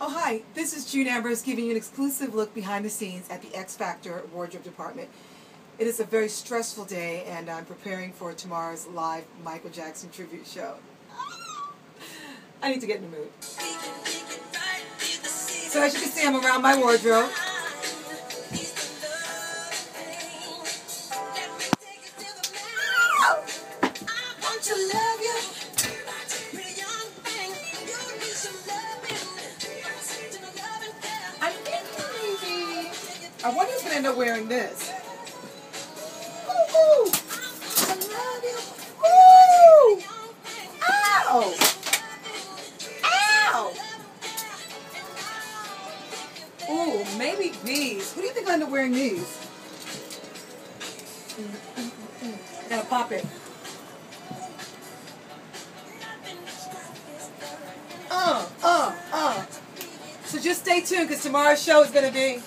Oh, hi. This is June Ambrose giving you an exclusive look behind the scenes at the X Factor Wardrobe Department. It is a very stressful day, and I'm preparing for tomorrow's live Michael Jackson tribute show. I need to get in the mood. So, as you can see, I'm around my wardrobe. I wonder who's going to end up wearing this. Ooh, ooh. I. Ooh. Ow. Ow. Ooh, maybe these. Who do you think will end up wearing these? I gotta pop it. Uh, uh, uh. So just stay tuned because tomorrow's show is going to be